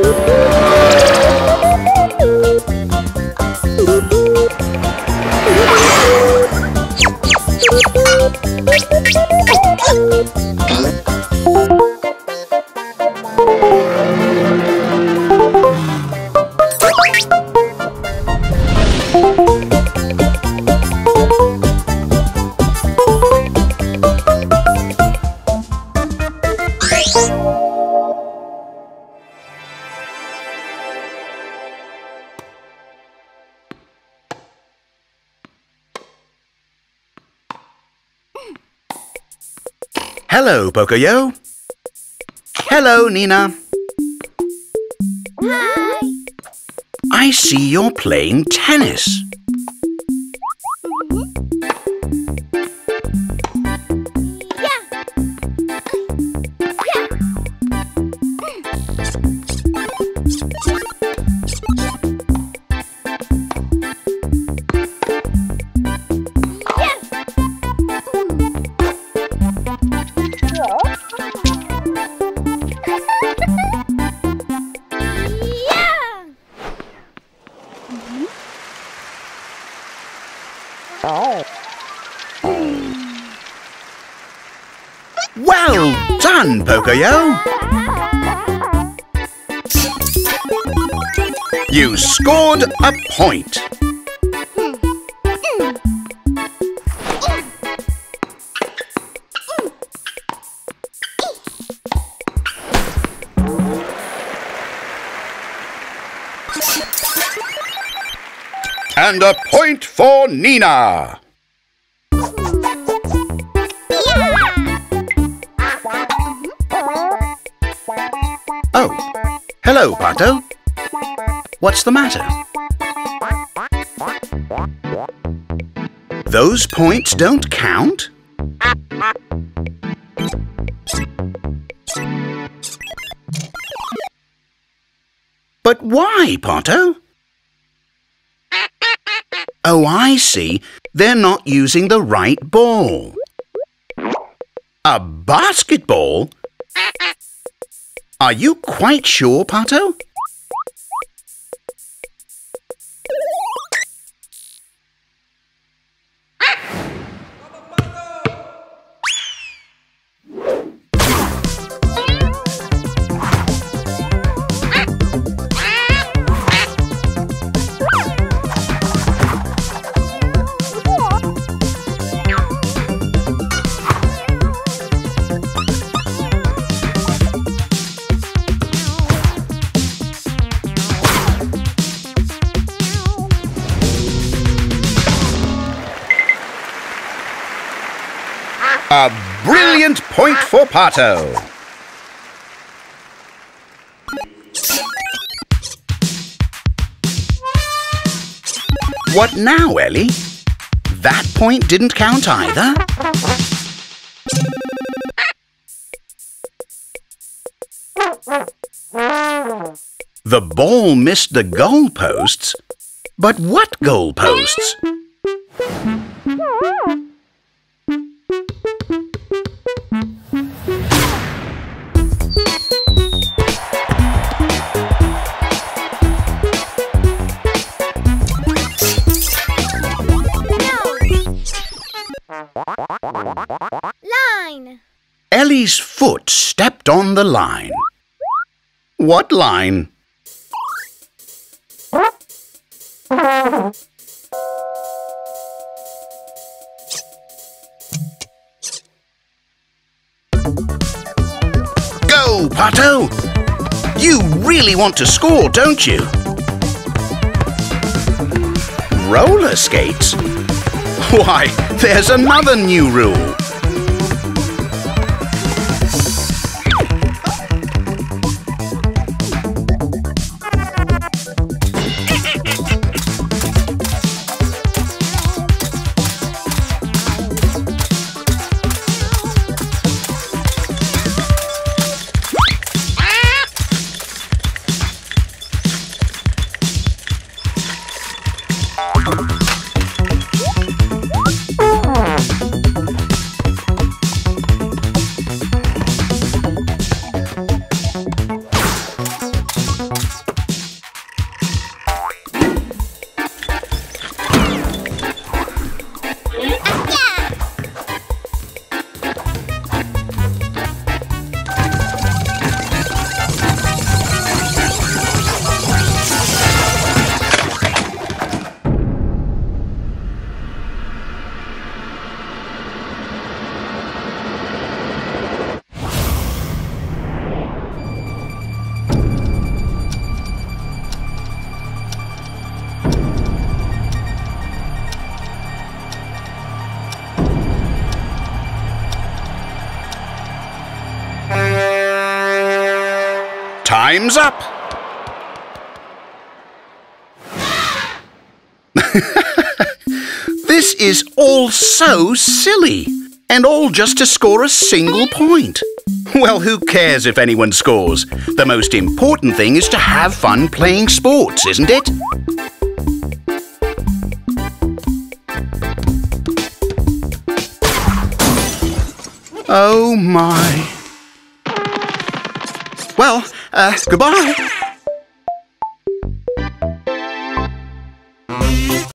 Woohoo! Hello, Pocoyo. Hello, Nina. Hi. I see you're playing tennis. Well done, Pocoyo. You scored a point. And a point for Nina. Oh, hello, Pato. What's the matter? Those points don't count? But why, Pato? Oh, I see. They're not using the right ball. A basketball? Are you quite sure, Pato? Brilliant point for Pato. What now, Elly? That point didn't count either? The ball missed the goalposts. But what goalposts? Line. Elly's foot stepped on the line. What line? Go, Pato! You really want to score, don't you? Roller skates? Why, there's another new rule. Time's up. this is all so silly. And all just to score a single point. Well, who cares if anyone scores? The most important thing is to have fun playing sports, isn't it? Oh my. Well, uh, goodbye.